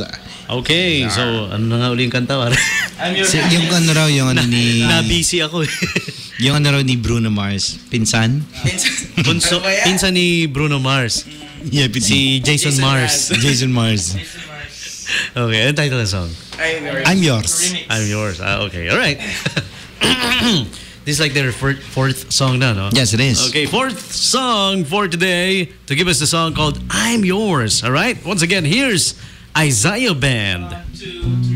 yours. Okay, so ano na nga uli yung kanta? pare? Si, yung ano raw, yung ano ni... Na-busy ako eh. Yung ano raw ni Bruno Mars. Pinsan? Bunso, pinsan ni Bruno Mars. Yeah, pinsan. Si Jason, Mars. Jason Mars. Okay, ano title ng song? I'm yours. I'm yours. Ah, okay, alright. this is like their fourth, fourth song now, no? Yes, it is. Okay, fourth song for today to give us the song called I'm Yours. All right? Once again, here's Iziah Band.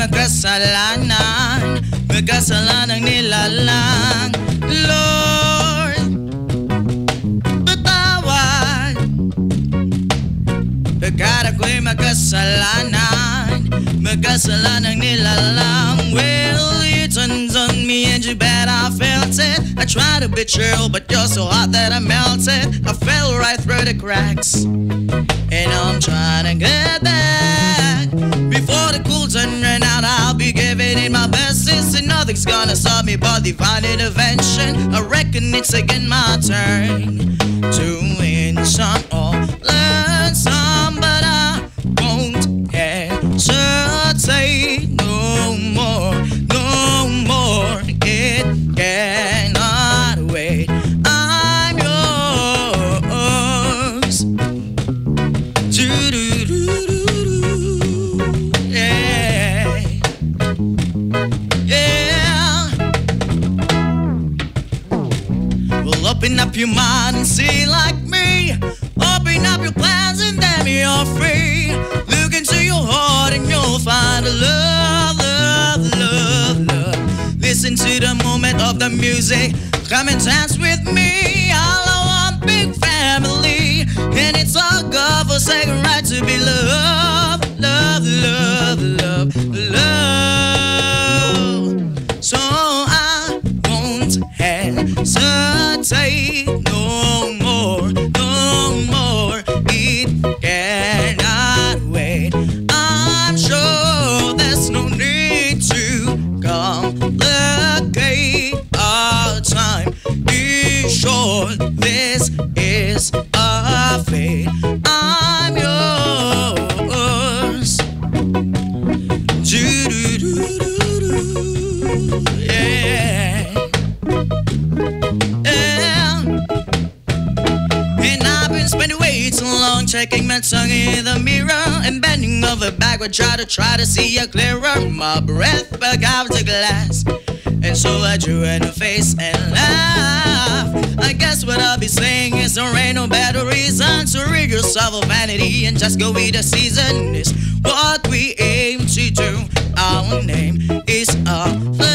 Magkasalanan Magkasalanang nilalang. Lord, patawad. Pagkat ako'y magkasalanan Magkasalanang nilalang. Well, you turned on me and you bet I felt it. I tried to be chill, but you're so hot that I melted. I fell right through the cracks And I'm trying to get back. Before the turn out. I'll be giving it my best. Since nothing's gonna stop me but divine intervention. I reckon it's again my turn To win some the music. Come and dance with me. All I want, big family. And it's our God-forsaken right to be loved. Love, love, love, love. Sure this is a fate. I'm yours. Yeah. And I've been spending way too long checking my tongue in the mirror and bending over try to try to see you clearer. My breath back out the glass, and so I drew in the face and laughed. I guess what I'll be saying is there ain't no better reason to rid yourself of vanity and just go with the season. Is what we aim to do. Our name is a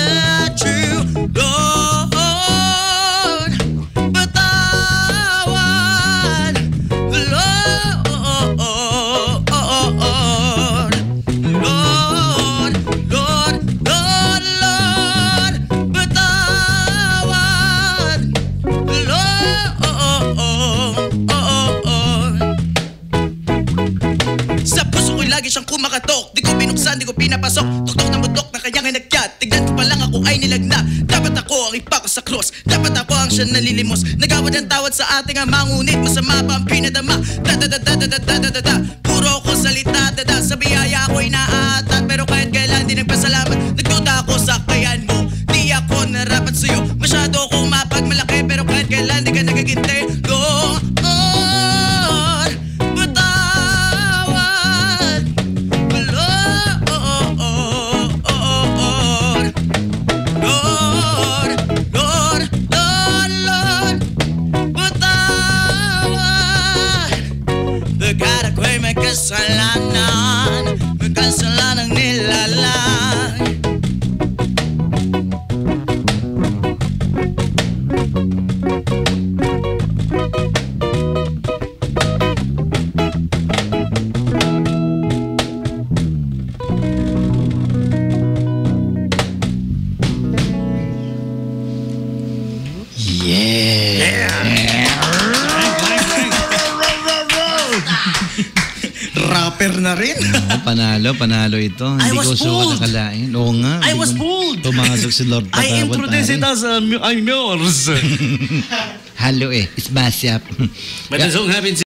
pinapasok. Tuktok ng bundok na kanyang inakyat. Tignan ko pa lang ako ay nilagna. Dapat ako ang ipako sa cross. Dapat ako ang siya nalilimos. Nagawad ang tawad sa ating ama Ngunit masama pa ang pinadama. Da da da da da da da da da. Puro ko salita da da. Sa biyaya ako'y naaatat Pero kahit kailan di nagpasalamat. Nagduda ako sa kayan mo. Di ako narapat sa'yo. Masyado akong mapagmalaki Pero kahit kailan di ka nagagintay Yeah. yeah. Rapper na rin. Oo, panalo, panalo ito. I Hindi was ko fooled. nakalain. Oo nga. I hindi was fooled. Pumasok si Lord I Patawad. introduced it as um, I'm yours. Halo eh. It's masyap. But the song happens